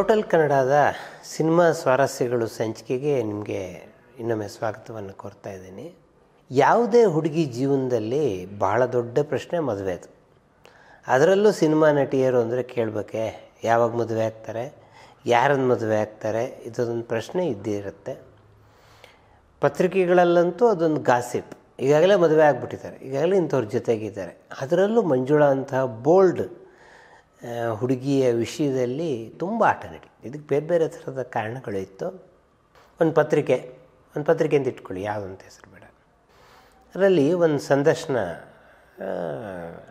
Total ಕನ್ನಡದ cinema ಸ್ವಾರಸ್ಯಗಳು ಸಂಚಿಕೆಗೆ ನಿಮಗೆ ಇನ್ನೊಮ್ಮೆ ಸ್ವಾಗತವನ್ನು ಕೋರ್ತಾ ಇದ್ದೀನಿ. ಯಾವುದೇ ಹುಡುಗಿ ಜೀವನದಲ್ಲಿ ಬಹಳ ದೊಡ್ಡ ಪ್ರಶ್ನೆ ಮದುವೆ ಅದು. ಅದರಲ್ಲೂ ಸಿನಿಮಾ ನಟಿಯರು ಅಂದರೆ ಕೇಳಬೇಕೆ, ಯಾವಾಗ ಮದುವೆ ಆಗ್ತಾರೆ, ಯಾರನ್ನು ಮದುವೆ ಆಗ್ತಾರೆ, ಇದೊಂದು ಪ್ರಶ್ನೆ ಇದ್ದೇ ಇರುತ್ತೆ. ಪತ್ರಿಕೆಗಳಲ್ಲಂತೂ ಅದೊಂದು ಗಾಸಿಪ್. ಈಗಾಗಲೇ ಮದುವೆ ಆಗಿಬಿಟ್ಟಿದ್ದಾರೆ, ಈಗಾಗಲೇ ಇಂಥವ್ರ ಜೊತೆಗಿದ್ದಾರೆ. ಅದರಲ್ಲೂ ಮಂಜುಳಾ ಅಂತಹ ಬೋಲ್ಡ್ ಹುಡುಗಿಯ ವಿಷಯದಲ್ಲಿ ತುಂಬ ಆಟ ನಡಿ ಇದಕ್ಕೆ ಬೇರೆ ಬೇರೆ ಥರದ ಕಾರಣಗಳು ಇತ್ತು. ಒಂದು ಪತ್ರಿಕೆ ಒಂದು ಪತ್ರಿಕೆ ಅಂತ ಇಟ್ಕೊಳ್ಳಿ, ಯಾವುದಂತ ಹೆಸರು ಬೇಡ. ಅದರಲ್ಲಿ ಒಂದು ಸಂದರ್ಶನ,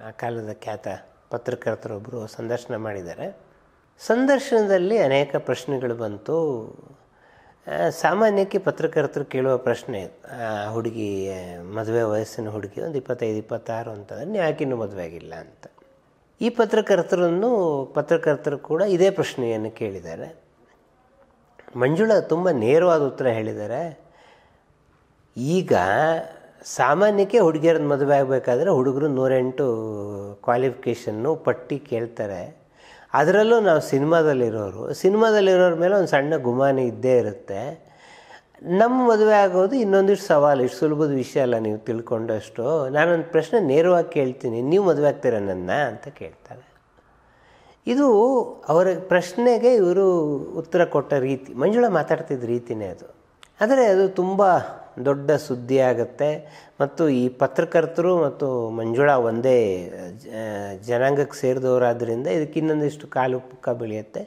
ಆ ಕಾಲದ ಖ್ಯಾತ ಪತ್ರಕರ್ತರೊಬ್ಬರು ಸಂದರ್ಶನ ಮಾಡಿದ್ದಾರೆ. ಸಂದರ್ಶನದಲ್ಲಿ ಅನೇಕ ಪ್ರಶ್ನೆಗಳು ಬಂತು. ಸಾಮಾನ್ಯಕ್ಕೆ ಪತ್ರಕರ್ತರು ಕೇಳುವ ಪ್ರಶ್ನೆ ಹುಡುಗಿ, ಮದುವೆ ವಯಸ್ಸಿನ ಹುಡುಗಿ, ಒಂದು ಇಪ್ಪತ್ತೈದು, ಇಪ್ಪತ್ತಾರು ಅಂತಂದ್ರೆ ಯಾಕಿನ್ನೂ ಮದುವೆ ಆಗಿಲ್ಲ ಅಂತ. ಈ ಪತ್ರಕರ್ತರನ್ನು ಪತ್ರಕರ್ತರು ಕೂಡ ಇದೇ ಪ್ರಶ್ನೆಯನ್ನು ಕೇಳಿದ್ದಾರೆ. ಮಂಜುಳಾ ತುಂಬ ನೇರವಾದ ಉತ್ತರ ಹೇಳಿದ್ದಾರೆ. ಈಗ ಸಾಮಾನ್ಯಕ್ಕೆ ಹುಡುಗಿಯರನ್ನ ಮದುವೆ ಆಗಬೇಕಾದ್ರೆ ಹುಡುಗರು ನೂರೆಂಟು ಕ್ವಾಲಿಫಿಕೇಷನ್ನು ಪಟ್ಟಿ ಕೇಳ್ತಾರೆ. ಅದರಲ್ಲೂ ನಾವು ಸಿನಿಮಾದಲ್ಲಿರೋರು, ಸಿನಿಮಾದಲ್ಲಿರೋರ ಮೇಲೆ ಒಂದು ಸಣ್ಣ ಗುಮಾನಿ ಇದ್ದೇ ಇರುತ್ತೆ. ನಮ್ಮ ಮದುವೆ ಆಗೋದು ಇನ್ನೊಂದಿಷ್ಟು ಸವಾಲು, ಇಷ್ಟು ಸುಲಭದ ವಿಷಯ ಅಲ್ಲ ನೀವು ತಿಳ್ಕೊಂಡಷ್ಟು. ನಾನೊಂದು ಪ್ರಶ್ನೆ ನೇರವಾಗಿ ಕೇಳ್ತೀನಿ. ನೀವು ಮದುವೆ ಆಗ್ತೀರ ನನ್ನ ಅಂತ ಕೇಳ್ತಾರೆ. ಇದು ಅವರ ಪ್ರಶ್ನೆಗೆ ಇವರು ಉತ್ತರ ಕೊಟ್ಟ ರೀತಿ, ಮಂಜುಳ ಮಾತಾಡ್ತಿದ್ದ ರೀತಿನೇ ಅದು. ಆದರೆ ಅದು ತುಂಬ ದೊಡ್ಡ ಸುದ್ದಿ ಆಗುತ್ತೆ ಮತ್ತು ಈ ಪತ್ರಕರ್ತರು ಮತ್ತು ಮಂಜುಳಾ ಒಂದೇ ಜನಾಂಗಕ್ಕೆ ಸೇರಿದವರಾದ್ದರಿಂದ ಇದಕ್ಕೆ ಇನ್ನೊಂದಿಷ್ಟು ಕಾಲು ಪುಕ್ಕ ಬೆಳೆಯುತ್ತೆ.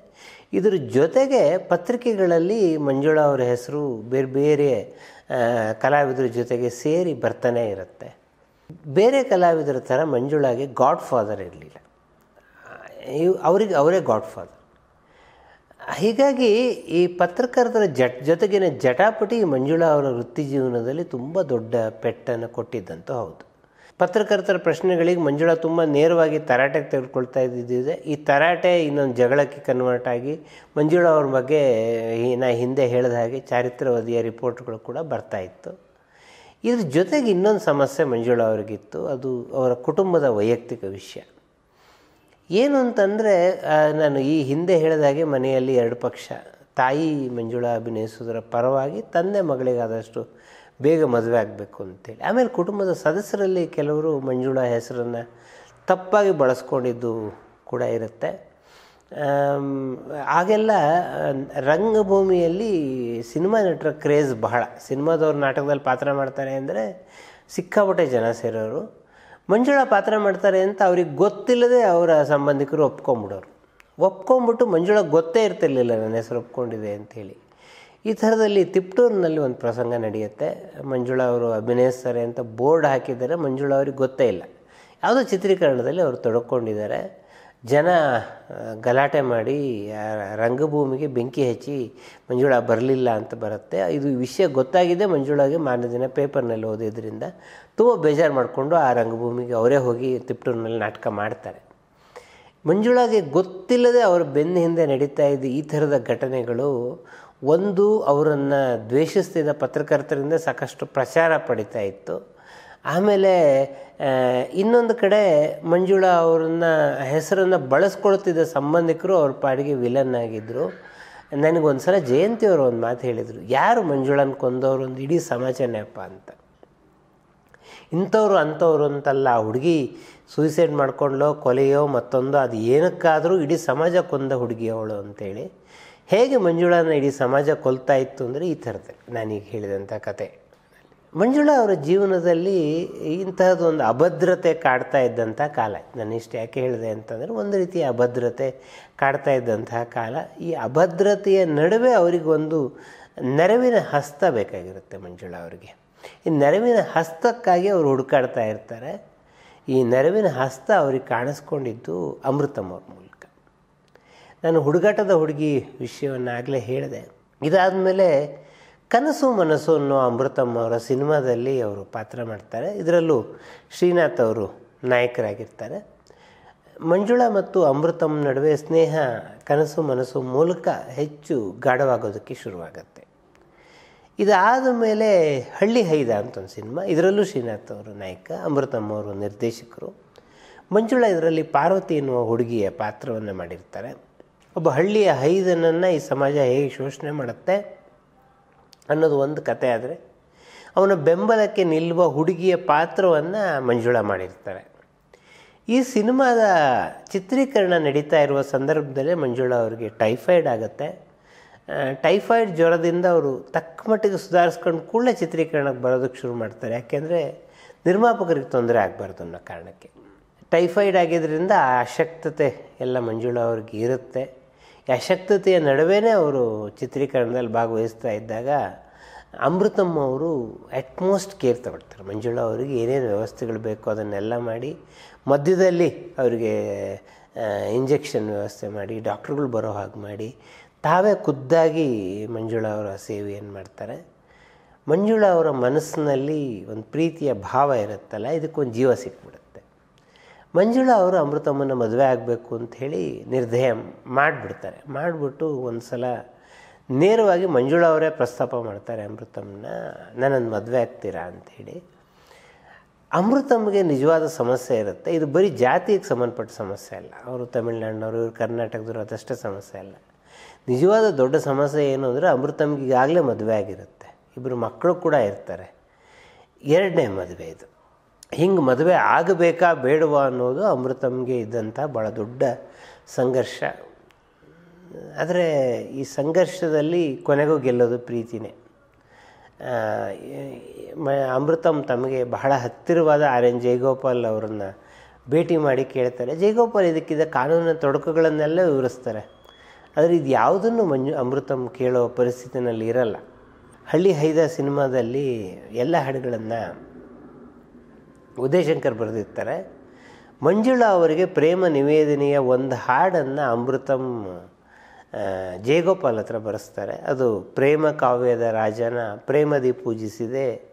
ಇದ್ರ ಜೊತೆಗೆ ಪತ್ರಿಕೆಗಳಲ್ಲಿ ಮಂಜುಳಾ ಅವರ ಹೆಸರು ಬೇರೆ ಬೇರೆ ಕಲಾವಿದರ ಜೊತೆಗೆ ಸೇರಿ ಬರ್ತಾನೆ ಇರುತ್ತೆ. ಬೇರೆ ಕಲಾವಿದರ ಥರ ಮಂಜುಳಾಗೆ ಗಾಡ್ ಫಾದರ್ ಇರಲಿಲ್ಲ ಅವರಿಗೆ, ಅವರೇ ಗಾಡ್ ಫಾದರ್ ಹೀಗಾಗಿ ಈ ಪತ್ರಕರ್ತರ ಜಟ್, ಜೊತೆಗಿನ ಜಟಾಪಟಿ ಮಂಜುಳಾ ಅವರ ವೃತ್ತಿ ಜೀವನದಲ್ಲಿ ತುಂಬ ದೊಡ್ಡ ಪೆಟ್ಟನ್ನು ಕೊಟ್ಟಿದ್ದಂತೂ ಹೌದು. ಪತ್ರಕರ್ತರ ಪ್ರಶ್ನೆಗಳಿಗೆ ಮಂಜುಳಾ ತುಂಬ ನೇರವಾಗಿ ತರಾಟೆಗೆ ತೆಗೆದುಕೊಳ್ತಾ ಇದ್ದಿದ್ದಿದೆ ಈ ತರಾಟೆ ಇನ್ನೊಂದು ಜಗಳಕ್ಕೆ ಕನ್ವರ್ಟ್ ಆಗಿ ಮಂಜುಳಾ ಅವ್ರ ಬಗ್ಗೆ ನಾ ಹಿಂದೆ ಹೇಳಿದ ಹಾಗೆ ಚಾರಿತ್ರವಾದಿಯ ರಿಪೋರ್ಟ್ಗಳು ಕೂಡ ಬರ್ತಾ ಇತ್ತು. ಇದ್ರ ಜೊತೆಗೆ ಇನ್ನೊಂದು ಸಮಸ್ಯೆ ಮಂಜುಳಾ ಅವ್ರಿಗಿತ್ತು. ಅದು ಅವರ ಕುಟುಂಬದ ವೈಯಕ್ತಿಕ ವಿಷಯ. ಏನು ಅಂತಂದರೆ ನಾನು ಈ ಹಿಂದೆ ಹೇಳಿದ ಹಾಗೆ ಮನೆಯಲ್ಲಿ ಎರಡು ಪಕ್ಷ, ತಾಯಿ ಮಂಜುಳಾ ಅಭಿನಯಿಸೋದರ ಪರವಾಗಿ ತಂದೆ ಮಗಳಿಗಾದಷ್ಟು ಬೇಗ ಮದುವೆ ಆಗಬೇಕು ಅಂತೇಳಿ. ಆಮೇಲೆ ಕುಟುಂಬದ ಸದಸ್ಯರಲ್ಲಿ ಕೆಲವರು ಮಂಜುಳಾ ಹೆಸರನ್ನು ತಪ್ಪಾಗಿ ಬಳಸ್ಕೊಂಡಿದ್ದು ಕೂಡ ಇರುತ್ತೆ. ಆಗೆಲ್ಲ ರಂಗಭೂಮಿಯಲ್ಲಿ ಸಿನಿಮಾ ನಟರ ಕ್ರೇಜ್ ಬಹಳ. ಸಿನಿಮಾದವ್ರು ನಾಟಕದಲ್ಲಿ ಪಾತ್ರ ಮಾಡ್ತಾರೆ ಅಂದರೆ ಸಿಕ್ಕಾಪಟ್ಟೆ ಜನ ಸೇರೋರು. ಮಂಜುಳ ಪಾತ್ರ ಮಾಡ್ತಾರೆ ಅಂತ ಅವ್ರಿಗೆ ಗೊತ್ತಿಲ್ಲದೆ ಅವರ ಸಂಬಂಧಿಕರು ಒಪ್ಕೊಂಬಿಡೋರು. ಒಪ್ಕೊಂಬಿಟ್ಟು ಮಂಜುಳ ಗೊತ್ತೇ ಇರ್ತಿರ್ಲಿಲ್ಲ, ನನ್ನ ಹೆಸರು ಒಪ್ಕೊಂಡಿದೆ ಅಂಥೇಳಿ ಈ ಥರದಲ್ಲಿ ತಿಪ್ಟೂರಿನಲ್ಲಿ ಒಂದು ಪ್ರಸಂಗ ನಡೆಯುತ್ತೆ. ಮಂಜುಳಾ ಅವರು ಅಭಿನಯಿಸ್ತಾರೆ ಅಂತ ಬೋರ್ಡ್ ಹಾಕಿದ್ದಾರೆ. ಮಂಜುಳಾ ಅವ್ರಿಗೆ ಗೊತ್ತೇ ಇಲ್ಲ. ಯಾವುದೋ ಚಿತ್ರೀಕರಣದಲ್ಲಿ ಅವರು ತೊಡಕೊಂಡಿದ್ದಾರೆ. ಜನ ಗಲಾಟೆ ಮಾಡಿ ರಂಗಭೂಮಿಗೆ ಬೆಂಕಿ ಹಚ್ಚಿ ಮಂಜುಳಾ ಬರಲಿಲ್ಲ ಅಂತ ಬರುತ್ತೆ. ಇದು ವಿಷಯ ಗೊತ್ತಾಗಿದೆ. ಮಂಜುಳಾಗೆ ಮಾರನೇ ದಿನ ಪೇಪರ್ನಲ್ಲಿ ಓದಿದ್ರಿಂದ ತುಂಬ ಬೇಜಾರು ಮಾಡಿಕೊಂಡು ಆ ರಂಗಭೂಮಿಗೆ ಅವರೇ ಹೋಗಿ ತಿಪ್ಟೂರಿನಲ್ಲಿ ನಾಟಕ ಮಾಡ್ತಾರೆ. ಮಂಜುಳಾಗೆ ಗೊತ್ತಿಲ್ಲದೆ ಅವರ ಬೆನ್ನ ಹಿಂದೆ ನಡೀತಾ ಇದ್ದ ಈ ಥರದ ಘಟನೆಗಳು ಒಂದು ಅವರನ್ನು ದ್ವೇಷಿಸ್ತಿದ್ದ ಪತ್ರಕರ್ತರಿಂದ ಸಾಕಷ್ಟು ಪ್ರಚಾರ ಪಡಿತಾ ಇತ್ತು. ಆಮೇಲೆ ಇನ್ನೊಂದು ಕಡೆ ಮಂಜುಳಾ ಅವ್ರನ್ನ ಹೆಸರನ್ನು ಬಳಸ್ಕೊಳ್ತಿದ್ದ ಸಂಬಂಧಿಕರು ಅವ್ರ ಪಾಡಿಗೆ ವಿಲನ್ ಆಗಿದ್ದರು ನನಗೊಂದು ಸಲ ಜಯಂತಿಯವರು ಒಂದು ಮಾತು ಹೇಳಿದರು. ಯಾರು ಮಂಜುಳನ ಕೊಂದವರು ಒಂದು ಇಡೀ ಸಮಾಜನೇಪ್ಪ ಅಂತ. ಇಂಥವ್ರು ಅಂಥವ್ರು ಅಂತಲ್ಲ ಹುಡುಗಿ ಸೂಯಿಸೈಡ್ ಮಾಡ್ಕೊಂಡ್ಲೋ, ಕೊಲೆಯೋ ಮತ್ತೊಂದು, ಅದು ಏನಕ್ಕಾದರೂ ಇಡೀ ಸಮಾಜ ಕೊಂದ ಹುಡುಗಿ ಅವಳು ಅಂತೇಳಿ. ಹೇಗೆ ಮಂಜುಳಾನ ಇಡೀ ಸಮಾಜ ಕೊಲ್ತಾ ಇತ್ತು ಅಂದರೆ ಈ ಥರದ್ದು. ನಾನೀಗ ಹೇಳಿದಂಥ ಕತೆ. ಮಂಜುಳಾ ಅವರ ಜೀವನದಲ್ಲಿ ಇಂತಹದ್ದೊಂದು ಅಭದ್ರತೆ ಕಾಡ್ತಾ ಇದ್ದಂಥ ಕಾಲ. ನಾನು ಇಷ್ಟು ಯಾಕೆ ಹೇಳಿದೆ ಅಂತಂದರೆ ಒಂದು ರೀತಿಯ ಅಭದ್ರತೆ ಕಾಡ್ತಾ ಇದ್ದಂತಹ ಕಾಲ. ಈ ಅಭದ್ರತೆಯ ನಡುವೆ ಅವರಿಗೊಂದು ನೆರವಿನ ಹಸ್ತ ಬೇಕಾಗಿರುತ್ತೆ ಮಂಜುಳಾ ಅವರಿಗೆ. ಈ ನೆರವಿನ ಹಸ್ತಕ್ಕಾಗಿ ಅವರು ಹುಡುಕಾಡ್ತಾ ಇರ್ತಾರೆ. ಈ ನೆರವಿನ ಹಸ್ತ ಅವ್ರಿಗೆ ಕಾಣಿಸ್ಕೊಂಡಿದ್ದು ಅಮೃತಮ್ಮ ಅವ್ರ ನಾನು ಹುಡುಗಾಟದ ಹುಡುಗಿ ವಿಷಯವನ್ನು ಆಗಲೇ ಹೇಳಿದೆ ಇದಾದಮೇಲೆ ಕನಸು ಮನಸ್ಸು ಅನ್ನೋ ಅಮೃತಮ್ಮ ಅವರ ಸಿನಿಮಾದಲ್ಲಿ ಅವರು ಪಾತ್ರ ಮಾಡ್ತಾರೆ. ಇದರಲ್ಲೂ ಶ್ರೀನಾಥ್ ಅವರು ನಾಯಕರಾಗಿರ್ತಾರೆ. ಮಂಜುಳಾ ಮತ್ತು ಅಮೃತಮ್ ನಡುವೆ ಸ್ನೇಹ, ಕನಸು ಮನಸ್ಸು ಮೂಲಕ ಹೆಚ್ಚು ಗಾಢವಾಗೋದಕ್ಕೆ ಶುರುವಾಗುತ್ತೆ. ಇದಾದ ಮೇಲೆ ಹಳ್ಳಿ ಹೈದ ಅಂತ ಒಂದು ಸಿನಿಮಾ, ಇದರಲ್ಲೂ ಶ್ರೀನಾಥ್ ಅವರು ನಾಯಕ ಅಮೃತಮ್ಮ ಅವರು ನಿರ್ದೇಶಕರು. ಮಂಜುಳ ಇದರಲ್ಲಿ ಪಾರ್ವತಿ ಎನ್ನುವ ಹುಡುಗಿಯ ಪಾತ್ರವನ್ನು ಮಾಡಿರ್ತಾರೆ. ಒಬ್ಬ ಹಳ್ಳಿಯ ಹೈದನನ್ನು ಈ ಸಮಾಜ ಹೇಗೆ ಶೋಷಣೆ ಮಾಡುತ್ತೆ ಅನ್ನೋದು ಒಂದು ಕತೆ ಆದರೆ ಅವನ ಬೆಂಬಲಕ್ಕೆ ನಿಲ್ಲುವ ಹುಡುಗಿಯ ಪಾತ್ರವನ್ನು ಮಂಜುಳಾ ಮಾಡಿರ್ತಾರೆ. ಈ ಸಿನಿಮಾದ ಚಿತ್ರೀಕರಣ ನಡೀತಾ ಇರುವ ಸಂದರ್ಭದಲ್ಲೇ ಮಂಜುಳಾ ಅವರಿಗೆ ಟೈಫಾಯ್ಡ್ ಆಗುತ್ತೆ. ಟೈಫಾಯ್ಡ್ ಜ್ವರದಿಂದ ಅವರು ತಕ್ಕ ಮಟ್ಟಿಗೆ ಸುಧಾರಿಸ್ಕೊಂಡು ಕೂಡಲೇ ಚಿತ್ರೀಕರಣಕ್ಕೆ ಬರೋದಕ್ಕೆ ಶುರು ಮಾಡ್ತಾರೆ. ಯಾಕೆಂದರೆ ನಿರ್ಮಾಪಕರಿಗೆ ತೊಂದರೆ ಆಗಬಾರ್ದು ಅನ್ನೋ ಕಾರಣಕ್ಕೆ. ಟೈಫಾಯ್ಡ್ ಆಗಿದ್ದರಿಂದ ಆ ಅಶಕ್ತತೆ ಎಲ್ಲ ಮಂಜುಳಾ ಅವ್ರಿಗೆ ಇರುತ್ತೆ. ಅಶಕ್ತತೆಯ ನಡುವೆ ಅವರು ಚಿತ್ರೀಕರಣದಲ್ಲಿ ಭಾಗವಹಿಸ್ತಾ ಇದ್ದಾಗ ಅಮೃತಮ್ಮ ಅವರು ಅಟ್ಮೋಸ್ಟ್ ಕೇರ್ ತಗೊಳ್ತಾರೆ. ಮಂಜುಳಾ ಅವರಿಗೆ ಏನೇನು ವ್ಯವಸ್ಥೆಗಳು ಬೇಕೋ ಅದನ್ನೆಲ್ಲ ಮಾಡಿ, ಮಧ್ಯದಲ್ಲಿ ಅವರಿಗೆ ಇಂಜೆಕ್ಷನ್ ವ್ಯವಸ್ಥೆ ಮಾಡಿ ಡಾಕ್ಟ್ರುಗಳು ಬರೋ ಹಾಗೆ ಮಾಡಿ, ತಾವೇ ಖುದ್ದಾಗಿ ಮಂಜುಳಾ ಅವರ ಸೇವೆಯನ್ನು ಮಾಡ್ತಾರೆ. ಮಂಜುಳಾ ಅವರ ಮನಸ್ಸಿನಲ್ಲಿ ಒಂದು ಪ್ರೀತಿಯ ಭಾವ ಇರುತ್ತಲ್ಲ, ಇದಕ್ಕೊಂದು ಜೀವ ಸಿಕ್ಬಿಡುತ್ತೆ. ಮಂಜುಳಾ ಅವರು ಅಮೃತಮ್ಮನ ಮದುವೆ ಆಗಬೇಕು ಅಂಥೇಳಿ ನಿರ್ಧಯ ಮಾಡಿಬಿಡ್ತಾರೆ. ಮಾಡಿಬಿಟ್ಟು ಒಂದು ಸಲ ನೇರವಾಗಿ ಮಂಜುಳಾ ಅವರೇ ಪ್ರಸ್ತಾಪ ಮಾಡ್ತಾರೆ ಅಮೃತಮ್ಮನ ನನ್ನನ್ನು ಮದುವೆ ಆಗ್ತೀರಾ? ಅಂಥೇಳಿ ಅಮೃತಮ್ಮಗೆ ನಿಜವಾದ ಸಮಸ್ಯೆ ಇರುತ್ತೆ. ಇದು ಬರೀ ಜಾತಿಗೆ ಸಂಬಂಧಪಟ್ಟ ಸಮಸ್ಯೆ ಅಲ್ಲ. ಅವರು ತಮಿಳ್ನಾಡಿನವರು, ಇವರು ಕರ್ನಾಟಕದವರು, ಅದಷ್ಟೇ ಸಮಸ್ಯೆ ಅಲ್ಲ. ನಿಜವಾದ ದೊಡ್ಡ ಸಮಸ್ಯೆ ಏನು ಅಂದರೆ ಅಮೃತಮ್ಗೆ ಈಗಾಗಲೇ ಮದುವೆ ಆಗಿರುತ್ತೆ. ಇಬ್ಬರು ಮಕ್ಕಳು ಕೂಡ ಇರ್ತಾರೆ. ಎರಡನೇ ಮದುವೆ ಇದು. ಹಿಂಗೆ ಮದುವೆ ಆಗಬೇಕಾ ಬೇಡವಾ ಅನ್ನೋದು ಅಮೃತಮ್ಗೆ ಇದ್ದಂಥ ಭಾಳ ದೊಡ್ಡ ಸಂಘರ್ಷ. ಆದರೆ ಈ ಸಂಘರ್ಷದಲ್ಲಿ ಕೊನೆಗೂ ಗೆಲ್ಲೋದು ಪ್ರೀತಿನೇ. ಮ- ಅಮೃತಮ್ ತಮಗೆ ಬಹಳ ಹತ್ತಿರವಾದ ಆರ್ ಎನ್ ಜಯಗೋಪಾಲ್ ಅವರನ್ನು ಭೇಟಿ ಮಾಡಿ ಕೇಳ್ತಾರೆ. ಜಯಗೋಪಾಲ್ ಇದಕ್ಕಿದ್ದ ಕಾನೂನಿನ ತೊಡಕುಗಳನ್ನೆಲ್ಲ ವಿವರಿಸ್ತಾರೆ. ಆದರೆ ಇದು ಯಾವುದನ್ನು ಮಂಜು, ಅಮೃತಮ್ ಕೇಳೋ ಪರಿಸ್ಥಿತಿನಲ್ಲಿ ಇರಲ್ಲ. ಹಳ್ಳಿ ಹೈದ ಸಿನಿಮಾದಲ್ಲಿ ಎಲ್ಲ ಹಾಡುಗಳನ್ನು ಉದಯಶಂಕರ್ ಬರೆದಿರ್ತಾರೆ, ಮಂಜುಳಾ ಅವರಿಗೆ ಪ್ರೇಮ ನಿವೇದನೆಯ ಒಂದು ಹಾಡನ್ನು ಅಮೃತಮ್ ಜೇಗೋಪಾಲ್ ಹತ್ರ ಬರೆಸ್ತಾರೆ. ಅದು ಪ್ರೇಮ ಕಾವ್ಯದ ರಾಜನ, ಪ್ರೇಮದಿ ಪೂಜಿಸಿದೆ,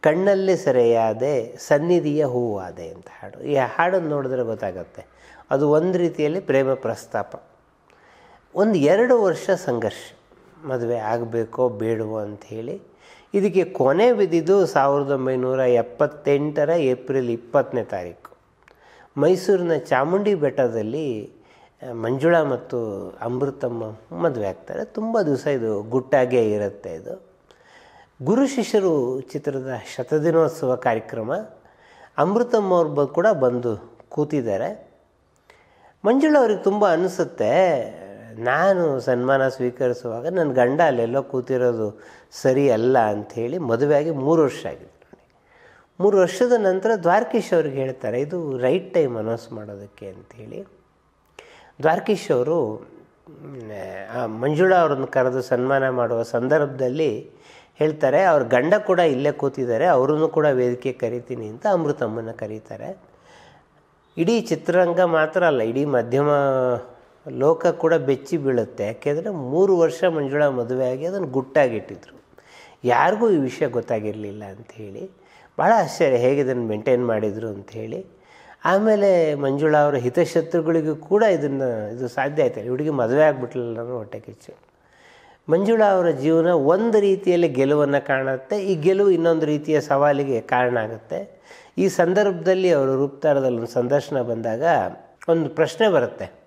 ಕಣ್ಣಲ್ಲಿ ಸೆರೆಯಾದೆ, ಸನ್ನಿಧಿಯ ಹೂವಾದೆ ಅಂತ ಹಾಡು. ಈ ಹಾಡನ್ನು ನೋಡಿದ್ರೆ ಗೊತ್ತಾಗುತ್ತೆ. ಅದು ಒಂದು ರೀತಿಯಲ್ಲಿ ಪ್ರೇಮ ಪ್ರಸ್ತಾಪ. ಒಂದು ಎರಡು ವರ್ಷ ಸಂಘರ್ಷ. ಮದುವೆ ಆಗಬೇಕೋ ಬೇಡವೋ ಅಂಥೇಳಿ ಇದಕ್ಕೆ ಕೊನೆ ಬಿದ್ದಿದ್ದು ಸಾವಿರದ ಒಂಬೈನೂರ ಎಪ್ಪತ್ತೆಂಟರ ಏಪ್ರಿಲ್ ಇಪ್ಪತ್ತನೇ ತಾರೀಕು. ಮೈಸೂರಿನ ಚಾಮುಂಡಿ ಬೆಟ್ಟದಲ್ಲಿ ಮಂಜುಳಾ ಮತ್ತು ಅಮೃತಮ್ಮ ಮದುವೆ ಆಗ್ತಾರೆ. ತುಂಬ ದಿವಸ ಇದು ಗುಟ್ಟಾಗೇ ಇರುತ್ತೆ ಇದು. ಗುರು ಶಿಷ್ಯರು ಚಿತ್ರದ ಶತದಿನೋತ್ಸವ ಕಾರ್ಯಕ್ರಮ, ಅಮೃತಮ್ಮ ಅವ್ರ ಕೂಡ ಬಂದು ಕೂತಿದ್ದಾರೆ. ಮಂಜುಳಾ ಅವ್ರಿಗೆ ತುಂಬ ಅನಿಸುತ್ತೆ ನಾನು ಸನ್ಮಾನ ಸ್ವೀಕರಿಸುವಾಗ ನನ್ನ ಗಂಡ ಅಲ್ಲೆಲ್ಲೋ ಕೂತಿರೋದು ಸರಿ ಅಲ್ಲ ಅಂಥೇಳಿ ಮದುವೆಯಾಗಿ ಮೂರು ವರ್ಷ ನೋಡಿ ಮೂರು ವರ್ಷದ ನಂತರ ದ್ವಾರಕೀಶ್ ಅವ್ರಿಗೆ ಹೇಳ್ತಾರೆ, ಇದು ರೈಟ್ ಟೈಮ್ ಅನೌನ್ಸ್ ಮಾಡೋದಕ್ಕೆ ಅಂಥೇಳಿ. ದ್ವಾರಕೀಶ್ ಅವರು ಮಂಜುಳಾ ಅವ್ರನ್ನ ಕರೆದು ಸನ್ಮಾನ ಮಾಡುವ ಸಂದರ್ಭದಲ್ಲಿ ಹೇಳ್ತಾರೆ, ಅವ್ರ ಗಂಡ ಕೂಡ ಇಲ್ಲೇ ಕೂತಿದ್ದಾರೆ, ಅವರನ್ನು ಕೂಡ ವೇದಿಕೆ ಕರಿತೀನಿ ಅಂತ ಅಮೃತಮ್ಮನ ಕರೀತಾರೆ. ಇಡೀ ಚಿತ್ರರಂಗ ಮಾತ್ರ ಅಲ್ಲ, ಇಡೀ ಮಾಧ್ಯಮ ಲೋಕ ಕೂಡ ಬೆಚ್ಚಿ ಬೀಳುತ್ತೆ. ಯಾಕೆಂದರೆ ಮೂರು ವರ್ಷ ಮಂಜುಳಾ ಆಗಿ ಅದನ್ನು ಗುಟ್ಟಾಗಿಟ್ಟಿದ್ರು. ಯಾರಿಗೂ ಈ ವಿಷಯ ಗೊತ್ತಾಗಿರಲಿಲ್ಲ ಅಂಥೇಳಿ ಭಾಳ ಆಶ್ಚರ್ಯ ಹೇಗೆ ಇದನ್ನು ಮೇಂಟೈನ್ ಮಾಡಿದರು ಅಂಥೇಳಿ. ಆಮೇಲೆ ಮಂಜುಳಾ ಅವರ ಹಿತಶತ್ರುಗಳಿಗೂ ಕೂಡ ಇದನ್ನು, ಇದು ಸಾಧ್ಯ ಆಯ್ತು ಹುಡುಗಿ ಮದುವೆ ಆಗಿಬಿಟ್ಲಿಲ್ಲ ಅನ್ನೋ ಹೊಟ್ಟೆ ಕಿಚ್ಚು. ಮಂಜುಳಾ ಅವರ ಜೀವನ ಒಂದು ರೀತಿಯಲ್ಲಿ ಗೆಲುವನ್ನು ಕಾಣುತ್ತೆ. ಈ ಗೆಲುವು ಇನ್ನೊಂದು ರೀತಿಯ ಸವಾಲಿಗೆ ಕಾರಣ ಆಗುತ್ತೆ. ಈ ಸಂದರ್ಭದಲ್ಲಿ ಅವರು ರೂಪ್ತಾರದಲ್ಲಿ ಒಂದು ಸಂದರ್ಶನ ಬಂದಾಗ ಒಂದು ಪ್ರಶ್ನೆ ಬರುತ್ತೆ.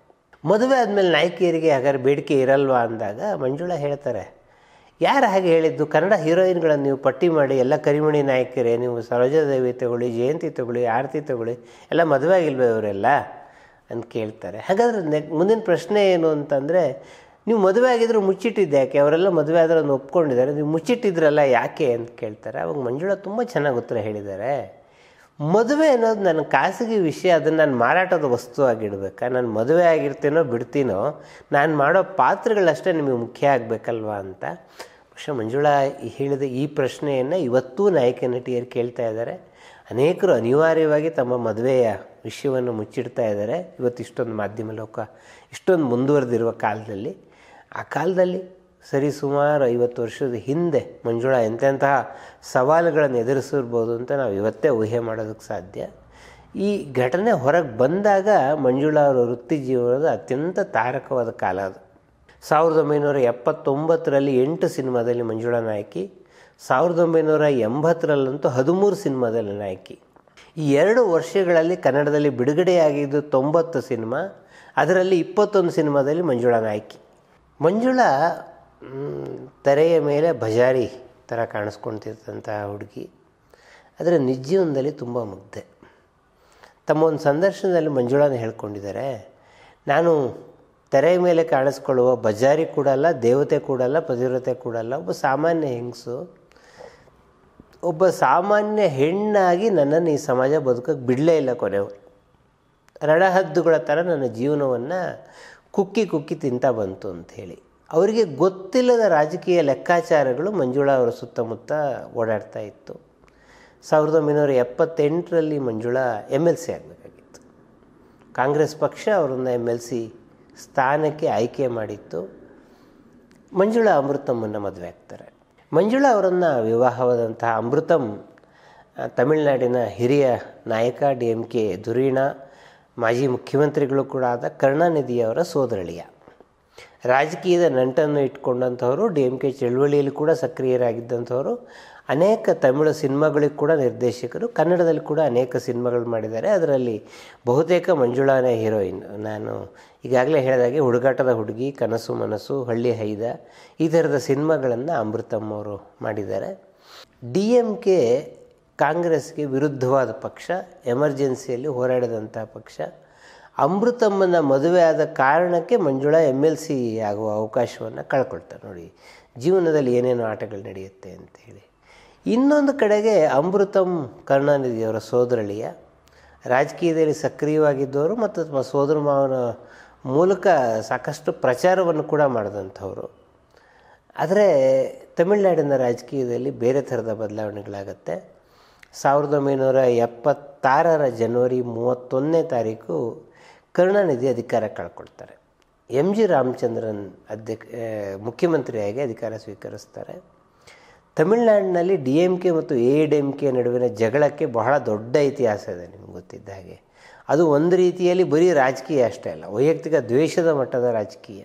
ಮದುವೆ ಆದಮೇಲೆ ನಾಯಕಿಯರಿಗೆ ಹಾಗಾದ್ರೆ ಬೇಡಿಕೆ ಇರಲ್ವಾ ಅಂದಾಗ ಮಂಜುಳಾ ಹೇಳ್ತಾರೆ. ಯಾರು ಹಾಗೆ ಹೇಳಿದ್ದು? ಕನ್ನಡ ಹೀರೋಯಿನ್ಗಳನ್ನು ನೀವು ಪಟ್ಟಿ ಮಾಡಿ, ಎಲ್ಲ ಕರಿಮಣಿ ನಾಯಕರೇ, ನೀವು ಸರೋಜಾದೇವಿ ತಗೊಳ್ಳಿ, ಜಯಂತಿ ತಗೊಳ್ಳಿ, ಆರತಿ ತಗೊಳ್ಳಿ, ಎಲ್ಲ ಮದುವೆ ಆಗಿಲ್ವೇ ಇವರೆಲ್ಲ ಅಂತ ಕೇಳ್ತಾರೆ. ಹಾಗಾದ್ರೆ ನೆ, ಮುಂದಿನ ಪ್ರಶ್ನೆ ಏನು ಅಂತಂದರೆ, ನೀವು ಮದುವೆ ಆಗಿದ್ರು ಮುಚ್ಚಿಟ್ಟಿದ್ದೆ ಯಾಕೆ? ಅವರೆಲ್ಲ ಮದುವೆ ಆದ್ರೆ ಒಪ್ಕೊಂಡಿದ್ದಾರೆ. ನೀವು ಮುಚ್ಚಿಟ್ಟಿದ್ರಲ್ಲ ಯಾಕೆ? ಅಂತ ಕೇಳ್ತಾರೆ. ಅವಾಗ ಮಂಜುಳಾ ತುಂಬ ಚೆನ್ನಾಗಿ ಉತ್ತರ ಹೇಳಿದ್ದಾರೆ. ಮದುವೆ ಅನ್ನೋದು ನನ್ನ ಖಾಸಗಿ ವಿಷಯ, ಅದನ್ನು ನಾನು ಮಾರಾಟದ ವಸ್ತು ಆಗಿಡ್ಬೇಕಾ ನಾನು ಮದುವೆ ಆಗಿರ್ತೀನೋ, ಬಿಡ್ತೀನೋ? ನಾನು ಮಾಡೋ ಪಾತ್ರಗಳಷ್ಟೇ ನಿಮಗೆ ಮುಖ್ಯ ಆಗಬೇಕಲ್ವಾ ಅಂತ ಬಹುಶಃ ಮಂಜುಳಾ ಹೇಳಿದ ಈ ಪ್ರಶ್ನೆಯನ್ನು ಇವತ್ತೂ ನಾಯಕ ನಟಿಯರು ಕೇಳ್ತಾ ಇದ್ದಾರೆ. ಅನೇಕರು ಅನಿವಾರ್ಯವಾಗಿ ತಮ್ಮ ಮದುವೆಯ ವಿಷಯವನ್ನು ಮುಚ್ಚಿಡ್ತಾ ಇದ್ದಾರೆ. ಇವತ್ತು ಇಷ್ಟೊಂದು ಮಾಧ್ಯಮ ಲೋಕ, ಇಷ್ಟೊಂದು ಮುಂದುವರೆದಿರುವ ಕಾಲದಲ್ಲಿ. ಆ ಕಾಲದಲ್ಲಿ ಸರಿ ಸುಮಾರು ಐವತ್ತು ವರ್ಷದ ಹಿಂದೆ ಮಂಜುಳಾ ಎಂತೆಂತಹ ಸವಾಲುಗಳನ್ನು ಎದುರಿಸಿರ್ಬೋದು ಅಂತ ನಾವು ಇವತ್ತೇ ಊಹೆ ಮಾಡೋದಕ್ಕೆ ಸಾಧ್ಯ. ಈ ಘಟನೆ ಹೊರಗೆ ಬಂದಾಗ ಮಂಜುಳಾ ಅವರ ವೃತ್ತಿ ಜೀವನದ ಅತ್ಯಂತ ತಾರಕವಾದ ಕಾಲ ಅದು. ಸಾವಿರದ ಒಂಬೈನೂರ ಎಪ್ಪತ್ತೊಂಬತ್ತರಲ್ಲಿ ಎಂಟು ಸಿನಿಮಾದಲ್ಲಿ ಮಂಜುಳಾ ನಾಯಕಿ, ಸಾವಿರದ ಒಂಬೈನೂರ ಎಂಬತ್ತರಲ್ಲಂತೂ ಹದಿಮೂರು ಸಿನಿಮಾದಲ್ಲಿ ನಾಯಕಿ. ಈ ಎರಡು ವರ್ಷಗಳಲ್ಲಿ ಕನ್ನಡದಲ್ಲಿ ಬಿಡುಗಡೆಯಾಗಿದ್ದು ತೊಂಬತ್ತು ಸಿನಿಮಾ, ಅದರಲ್ಲಿ ಇಪ್ಪತ್ತೊಂದು ಸಿನಿಮಾದಲ್ಲಿ ಮಂಜುಳಾ ನಾಯಕಿ. ಮಂಜುಳಾ ತೆರೆಯ ಮೇಲೆ ಭಜಾರಿ ಥರ ಕಾಣಿಸ್ಕೊಳ್ತಿರ್ತಂಥ ಹುಡುಗಿ. ಆದರೆ ನಿಜೀವನದಲ್ಲಿ ತುಂಬ ಮುಗ್ಧೆ. ತಮ್ಮ ಒಂದು ಸಂದರ್ಶನದಲ್ಲಿ ಮಂಜುಳಾನ ಹೇಳ್ಕೊಂಡಿದ್ದಾರೆ, ನಾನು ತೆರೆಯ ಮೇಲೆ ಕಾಣಿಸ್ಕೊಳ್ಳುವ ಬಜಾರಿ ಕೂಡ ಅಲ್ಲ, ದೇವತೆ ಕೂಡ ಅಲ್ಲ ಕೂಡಲ್ಲ ಒಬ್ಬ ಸಾಮಾನ್ಯ ಹೆಂಗಸು, ಒಬ್ಬ ಸಾಮಾನ್ಯ ಹೆಣ್ಣಾಗಿ ನನ್ನನ್ನು ಈ ಸಮಾಜ ಬದುಕೋಕ್ಕೆ ಬಿಡಲೇ ಇಲ್ಲ ಕೊನೆವು. ರಣಹದ್ದುಗಳ ಥರ ನನ್ನ ಜೀವನವನ್ನು ಕುಕ್ಕಿ ಕುಕ್ಕಿ ತಿಂತಾ ಬಂತು ಅಂಥೇಳಿ. ಅವರಿಗೆ ಗೊತ್ತಿಲ್ಲದ ರಾಜಕೀಯ ಲೆಕ್ಕಾಚಾರಗಳು ಮಂಜುಳಾ ಅವರ ಸುತ್ತಮುತ್ತ ಓಡಾಡ್ತಾ ಇತ್ತು. ಸಾವಿರದ ಒಂಬೈನೂರ ಎಪ್ಪತ್ತೆಂಟರಲ್ಲಿ ಮಂಜುಳಾ ಎಂ ಎಲ್ ಸಿ ಆಗಬೇಕಾಗಿತ್ತು. ಕಾಂಗ್ರೆಸ್ ಪಕ್ಷ ಅವರನ್ನು ಎಂ ಎಲ್ ಸಿ ಸ್ಥಾನಕ್ಕೆ ಆಯ್ಕೆ ಮಾಡಿತ್ತು. ಮಂಜುಳಾ ಅಮೃತಮ್ಮನ್ನು ಮದುವೆ ಆಗ್ತಾರೆ. ಮಂಜುಳಾ ಅವರನ್ನು ವಿವಾಹವಾದಂತಹ ಅಮೃತಮ್ ತಮಿಳುನಾಡಿನ ಹಿರಿಯ ನಾಯಕ ಡಿ ಎಂ ಕೆ ಧುರೀಣ ಮಾಜಿ ಮುಖ್ಯಮಂತ್ರಿಗಳು ಕೂಡ ಆದ ಕರುಣಾನಿಧಿಯವರ ಸೋದರಳಿಯ. ರಾಜಕೀಯದ ನಂಟನ್ನು ಇಟ್ಕೊಂಡಂಥವರು ಡಿ ಎಂ ಕೆ ಚಳುವಳಿಯಲ್ಲಿ ಕೂಡ ಸಕ್ರಿಯರಾಗಿದ್ದಂಥವರು ಅನೇಕ ತಮಿಳು ಸಿನಿಮಾಗಳಿಗೆ ಕೂಡ ನಿರ್ದೇಶಕರು, ಕನ್ನಡದಲ್ಲಿ ಕೂಡ ಅನೇಕ ಸಿನಿಮಾಗಳು ಮಾಡಿದ್ದಾರೆ. ಅದರಲ್ಲಿ ಬಹುತೇಕ ಮಂಜುಳಾನೇ ಹೀರೋಯಿನ್. ನಾನು ಈಗಾಗಲೇ ಹೇಳಿದಾಗೆ ಹುಡುಗಾಟದ ಹುಡುಗಿ, ಕನಸು ಮನಸ್ಸು ಹಳ್ಳಿ ಹೈದ, ಈ ಥರದ ಸಿನಿಮಾಗಳನ್ನು ಅಮೃತಮ್ಮವರು ಮಾಡಿದ್ದಾರೆ. ಡಿ ಎಂ ಕೆ ಕಾಂಗ್ರೆಸ್ಗೆ ವಿರುದ್ಧವಾದ ಪಕ್ಷ, ಎಮರ್ಜೆನ್ಸಿಯಲ್ಲಿ ಹೋರಾಡಿದಂಥ ಪಕ್ಷ ಅಮೃತಮ್ಮನ ಮದುವೆ ಆದ ಕಾರಣಕ್ಕೆ ಮಂಜುಳಾ ಎಂ ಎಲ್ ಸಿ ಆಗುವ ಅವಕಾಶವನ್ನು ಕಳ್ಕೊಳ್ತಾರೆ ನೋಡಿ, ಜೀವನದಲ್ಲಿ ಏನೇನು ಆಟಗಳು ನಡೆಯುತ್ತೆ ಅಂತೇಳಿ ಇನ್ನೊಂದು ಕಡೆಗೆ ಅಮೃತಮ್ ಕರುಣಾನಿಧಿಯವರ ಸೋದರಳಿಯ ರಾಜಕೀಯದಲ್ಲಿ ಸಕ್ರಿಯವಾಗಿದ್ದವರು ಮತ್ತು ತಮ್ಮ ಸೋದರ ಮಾವನ ಮೂಲಕ ಸಾಕಷ್ಟು ಪ್ರಚಾರವನ್ನು ಕೂಡ ಮಾಡಿದಂಥವರು. ಆದರೆ ತಮಿಳುನಾಡಿನ ರಾಜಕೀಯದಲ್ಲಿ ಬೇರೆ ಥರದ ಬದಲಾವಣೆಗಳಾಗತ್ತೆ. ಸಾವಿರದ ಒಂಬೈನೂರ ಎಪ್ಪತ್ತಾರರ ಜನವರಿ ಮೂವತ್ತೊಂದನೇ ತಾರೀಕು ಕರುಣಾನಿಧಿ ಅಧಿಕಾರ ಕಳ್ಕೊಳ್ತಾರೆ. ಎಂ ಜಿ ರಾಮಚಂದ್ರನ್ ಅಧ್ಯಕ್ಷ ಮುಖ್ಯಮಂತ್ರಿಯಾಗಿ ಅಧಿಕಾರ ಸ್ವೀಕರಿಸ್ತಾರೆ. ತಮಿಳುನಾಡಿನಲ್ಲಿ ಡಿ ಎಂ ಕೆ ಮತ್ತು ಎ ಡಿ ಕೆ ನಡುವಿನ ಜಗಳಕ್ಕೆ ಬಹಳ ದೊಡ್ಡ ಇತಿಹಾಸ ಇದೆ ನಿಮ್ಗೆ ಗೊತ್ತಿದ್ದ ಹಾಗೆ. ಅದು ಒಂದು ರೀತಿಯಲ್ಲಿ ಬರೀ ರಾಜಕೀಯ ಅಷ್ಟೇ ಅಲ್ಲ, ವೈಯಕ್ತಿಕ ದ್ವೇಷದ ಮಟ್ಟದ ರಾಜಕೀಯ.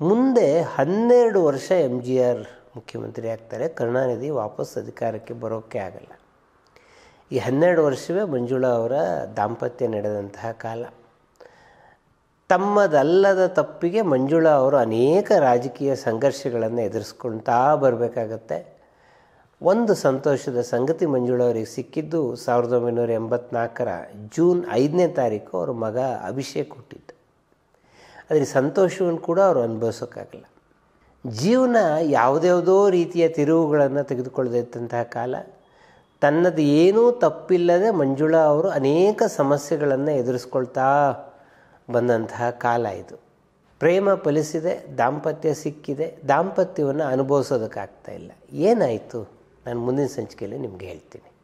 ಮುಂದೆ ಹನ್ನೆರಡು ವರ್ಷ ಎಂ ಜಿ ಆರ್ ಮುಖ್ಯಮಂತ್ರಿ ಆಗ್ತಾರೆ, ಕರುಣಾನಿಧಿ ವಾಪಸ್ ಅಧಿಕಾರಕ್ಕೆ ಬರೋಕ್ಕೆ ಆಗಲ್ಲ. ಈ ಹನ್ನೆರಡು ವರ್ಷವೇ ಮಂಜುಳಾ ಅವರ ದಾಂಪತ್ಯ ನಡೆದಂತಹ ಕಾಲ. ತಮ್ಮದಲ್ಲದ ತಪ್ಪಿಗೆ ಮಂಜುಳಾ ಅವರು ಅನೇಕ ರಾಜಕೀಯ ಸಂಘರ್ಷಗಳನ್ನು ಎದುರಿಸ್ಕೊಳ್ತಾ ಬರಬೇಕಾಗತ್ತೆ. ಒಂದು ಸಂತೋಷದ ಸಂಗತಿ ಮಂಜುಳಾ ಅವರಿಗೆ ಸಿಕ್ಕಿದ್ದು ಸಾವಿರದ ಒಂಬೈನೂರ ಎಂಬತ್ನಾಲ್ಕರ ಜೂನ್ ಐದನೇ ತಾರೀಕು ಅವರ ಮಗ ಅಭಿಷೇಕ್ ಹುಟ್ಟಿದ್ದ. ಆದರೆ ಸಂತೋಷವನ್ನು ಕೂಡ ಅವರು ಅನುಭವಿಸೋಕ್ಕಾಗಲ್ಲ. ಜೀವನ ಯಾವುದ್ಯಾವುದೋ ರೀತಿಯ ತಿರುವುಗಳನ್ನು ತೆಗೆದುಕೊಳ್ಳದಿದ್ದಂತಹ ಕಾಲ. ತನ್ನದು ಏನೂ ತಪ್ಪಿಲ್ಲದೆ ಮಂಜುಳಾ ಅವರು ಅನೇಕ ಸಮಸ್ಯೆಗಳನ್ನು ಎದುರಿಸ್ಕೊಳ್ತಾ ಬಂದಂತಹ ಕಾಲ ಇದು. ಪ್ರೇಮ ಫಲಿಸಿದೆ ದಾಂಪತ್ಯ ಸಿಕ್ಕಿದೆ, ದಾಂಪತ್ಯವನ್ನು ಅನುಭವಿಸೋದಕ್ಕಾಗ್ತಾ ಇಲ್ಲ. ಏನಾಯಿತು? ನಾನು ಮುಂದಿನ ಸಂಚಿಕೆಯಲ್ಲಿ ನಿಮಗೆ ಹೇಳ್ತೀನಿ.